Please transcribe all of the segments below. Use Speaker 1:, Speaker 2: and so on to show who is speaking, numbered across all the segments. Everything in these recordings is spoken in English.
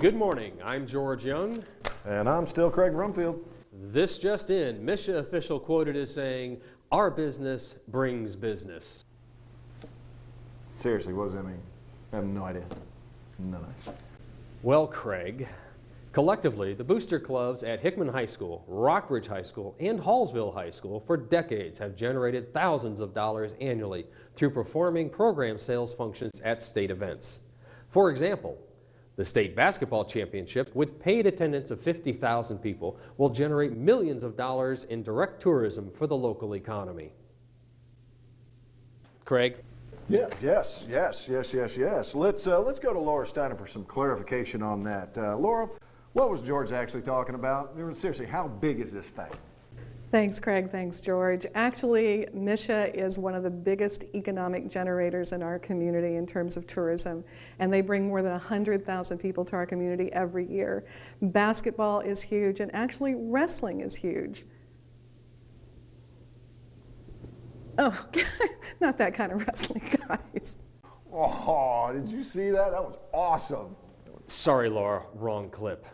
Speaker 1: Good morning. I'm George Young.
Speaker 2: And I'm still Craig Rumfield.
Speaker 1: This just in, Misha official quoted as saying, our business brings business.
Speaker 2: Seriously, what does that mean? I have no idea. No, no.
Speaker 1: Well, Craig, collectively, the booster clubs at Hickman High School, Rockbridge High School, and Hallsville High School for decades have generated thousands of dollars annually through performing program sales functions at state events. For example, the state basketball championship, with paid attendance of 50,000 people, will generate millions of dollars in direct tourism for the local economy. Craig?
Speaker 2: Yeah, yes, yes, yes, yes, yes. Let's, uh, let's go to Laura Steiner for some clarification on that. Uh, Laura, what was George actually talking about? Seriously, how big is this thing?
Speaker 3: Thanks, Craig. Thanks, George. Actually, Misha is one of the biggest economic generators in our community in terms of tourism, and they bring more than 100,000 people to our community every year. Basketball is huge, and actually, wrestling is huge. Oh, not that kind of wrestling, guys.
Speaker 2: Oh, did you see that? That was awesome.
Speaker 1: Sorry, Laura, wrong clip.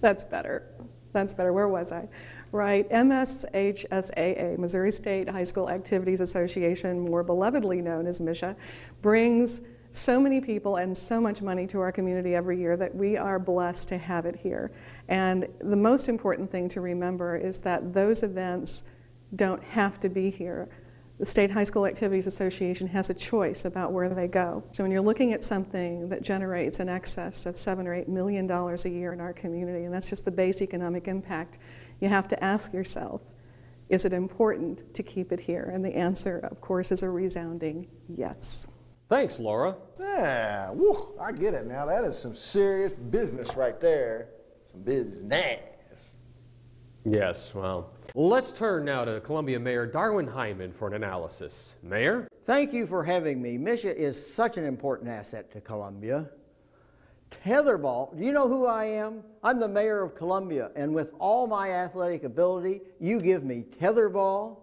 Speaker 3: That's better. That's better. Where was I? right? MSHSAA, Missouri State High School Activities Association, more belovedly known as MSHA, brings so many people and so much money to our community every year that we are blessed to have it here. And the most important thing to remember is that those events don't have to be here. The State High School Activities Association has a choice about where they go. So when you're looking at something that generates in excess of seven or eight million dollars a year in our community, and that's just the base economic impact, you have to ask yourself, is it important to keep it here? And the answer, of course, is a resounding yes.
Speaker 1: Thanks, Laura.
Speaker 2: Yeah, woo, I get it now. That is some serious business right there. Some business.
Speaker 1: Yes, well, let's turn now to Columbia Mayor Darwin Hindman for an analysis. Mayor?
Speaker 4: Thank you for having me. Misha is such an important asset to Columbia. Tetherball, do you know who I am? I'm the mayor of Columbia, and with all my athletic ability, you give me tetherball?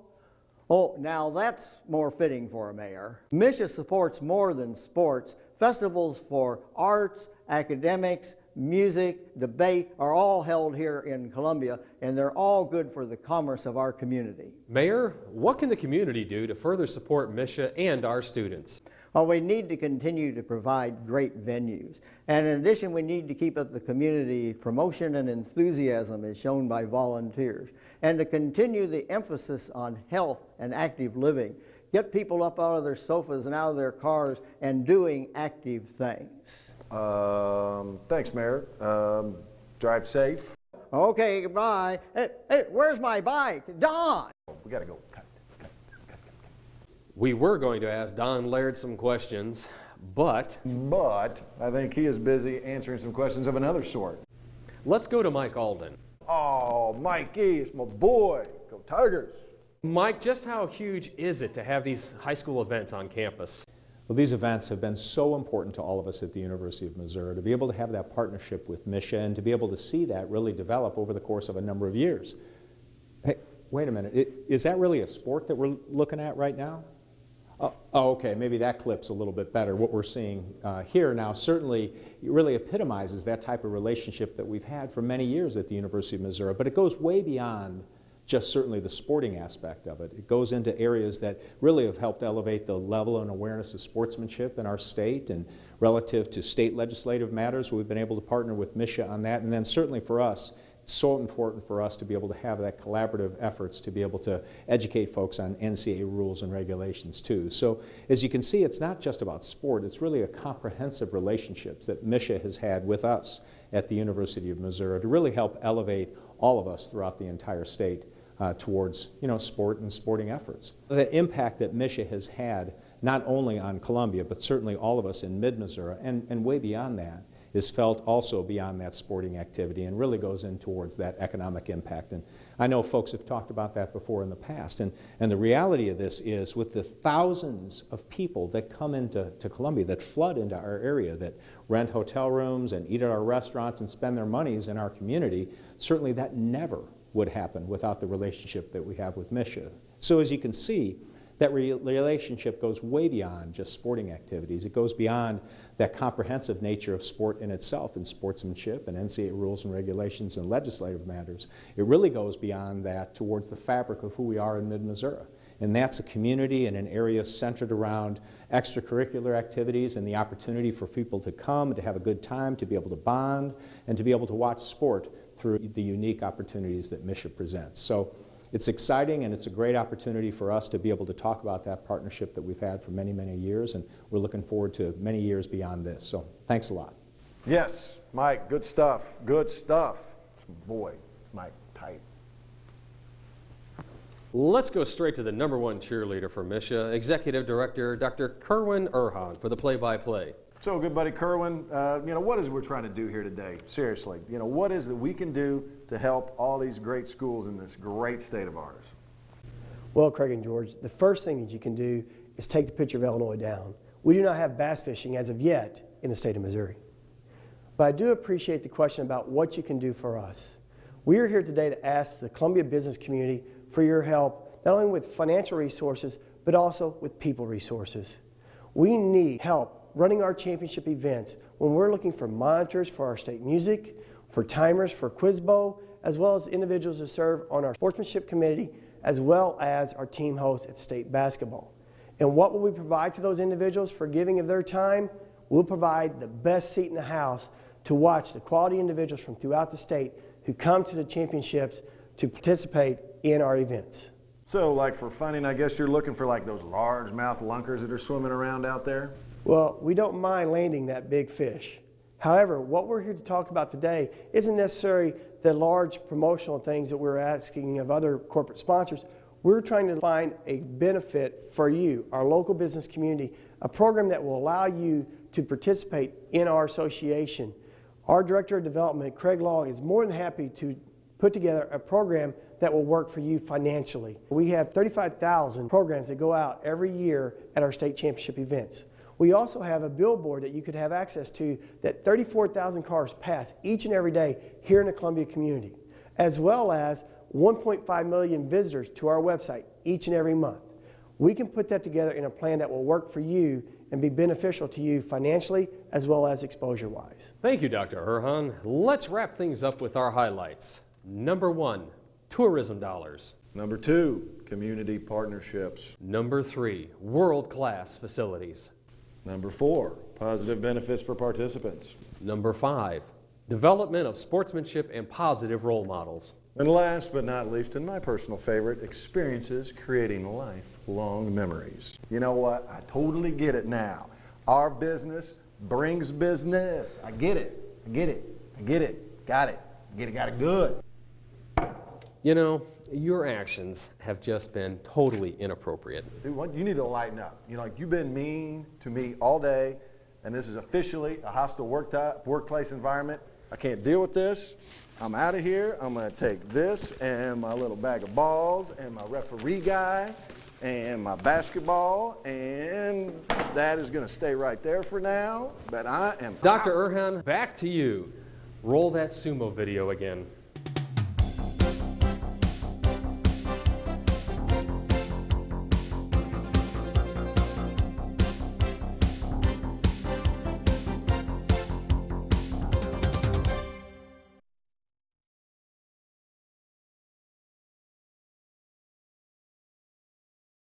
Speaker 4: Oh, now that's more fitting for a mayor. Misha supports more than sports. Festivals for arts, academics, music, debate are all held here in Columbia, and they're all good for the commerce of our community.
Speaker 1: Mayor, what can the community do to further support Misha and our students?
Speaker 4: Well, we need to continue to provide great venues. And in addition, we need to keep up the community promotion and enthusiasm as shown by volunteers. And to continue the emphasis on health and active living. Get people up out of their sofas and out of their cars and doing active things.
Speaker 2: Um, thanks, Mayor. Um, drive safe.
Speaker 4: Okay, goodbye. Hey, hey, where's my bike? Don!
Speaker 2: We gotta go.
Speaker 1: We were going to ask Don Laird some questions, but.
Speaker 2: But I think he is busy answering some questions of another sort.
Speaker 1: Let's go to Mike Alden.
Speaker 2: Oh, Mikey, it's my boy. Go Tigers.
Speaker 1: Mike, just how huge is it to have these high school events on campus?
Speaker 5: Well, these events have been so important to all of us at the University of Missouri to be able to have that partnership with Misha and to be able to see that really develop over the course of a number of years. Hey, wait a minute, is that really a sport that we're looking at right now? Uh, oh, okay, maybe that clip's a little bit better. What we're seeing uh, here now certainly really epitomizes that type of relationship that we've had for many years at the University of Missouri, but it goes way beyond just certainly the sporting aspect of it. It goes into areas that really have helped elevate the level and awareness of sportsmanship in our state and relative to state legislative matters. We've been able to partner with Misha on that, and then certainly for us, it's so important for us to be able to have that collaborative efforts to be able to educate folks on NCAA rules and regulations too. So as you can see, it's not just about sport, it's really a comprehensive relationship that Misha has had with us at the University of Missouri to really help elevate all of us throughout the entire state uh, towards you know, sport and sporting efforts. The impact that Misha has had not only on Columbia, but certainly all of us in mid-Missouri and, and way beyond that, is felt also beyond that sporting activity and really goes in towards that economic impact. And I know folks have talked about that before in the past. And, and the reality of this is with the thousands of people that come into to Columbia, that flood into our area, that rent hotel rooms and eat at our restaurants and spend their monies in our community, certainly that never would happen without the relationship that we have with Misha. So as you can see, That re- relationship goes way beyond just sporting activities. It goes beyond that comprehensive nature of sport in itself and sportsmanship and NCAA rules and regulations and legislative matters. It really goes beyond that towards the fabric of who we are in mid-Missouri. And that's a community and an area centered around extracurricular activities and the opportunity for people to come, to have a good time, to be able to bond, and to be able to watch sport through the unique opportunities that Misha presents. So it's exciting and it's a great opportunity for us to be able to talk about that partnership that we've had for many, many years, and we're looking forward to many years beyond this. So thanks a lot.
Speaker 2: Yes, Mike, good stuff. Good stuff. Boy, Mike, tight.
Speaker 1: Let's go straight to the number one cheerleader for Misha, Executive Director Dr. Kerwin Urhahn for the play-by-play.
Speaker 2: So, good buddy Kerwin, uh, you know, what is it we're trying to do here today? Seriously, you know, what is it we can do to help all these great schools in this great state of ours?
Speaker 6: Well, Craig and George, the first thing that you can do is take the picture of Illinois down. We do not have bass fishing as of yet in the state of Missouri. But I do appreciate the question about what you can do for us. We are here today to ask the Columbia business community for your help, not only with financial resources, but also with people resources. We need help running our championship events when we're looking for monitors for our state music, for timers for Quiz Bowl, as well as individuals to serve on our sportsmanship committee, as well as our team hosts at state basketball. And what will we provide to those individuals for giving of their time? We'll provide the best seat in the house to watch the quality individuals from throughout the state who come to the championships to participate in our events.
Speaker 2: So, like for funding, I guess you're looking for like those largemouth lunkers that are swimming around out there?
Speaker 6: Well, we don't mind landing that big fish. However, what we're here to talk about today isn't necessarily the large promotional things that we're asking of other corporate sponsors. We're trying to find a benefit for you, our local business community, a program that will allow you to participate in our association. Our Director of Development, Craig Long, is more than happy to put together a program that will work for you financially. We have 35,000 programs that go out every year at our state championship events. We also have a billboard that you could have access to that 34,000 cars pass each and every day here in the Columbia community, as well as 1.5 million visitors to our website each and every month. We can put that together in a plan that will work for you and be beneficial to you financially as well as exposure wise.
Speaker 1: Thank you, Dr. Urhahn. Let's wrap things up with our highlights. Number one, tourism dollars.
Speaker 2: Number two, community partnerships.
Speaker 1: Number three, world-class facilities.
Speaker 2: Number four, positive benefits for participants.
Speaker 1: Number five, development of sportsmanship and positive role models.
Speaker 2: And last but not least, and my personal favorite, experiences creating lifelong memories. You know what? I totally get it now. Our business brings business. I get it. I get it. I get it. Got it. Get it. Got it good.
Speaker 1: You know, your actions have just been totally inappropriate.
Speaker 2: Dude, what, you need to lighten up. You know, like you've been mean to me all day, and this is officially a hostile work type, workplace environment. I can't deal with this. I'm out of here. I'm going to take this and my little bag of balls and my referee guy and my basketball, and that is going to stay right there for now. But I am
Speaker 1: Dr. Urhahn, back to you. Roll that sumo video again.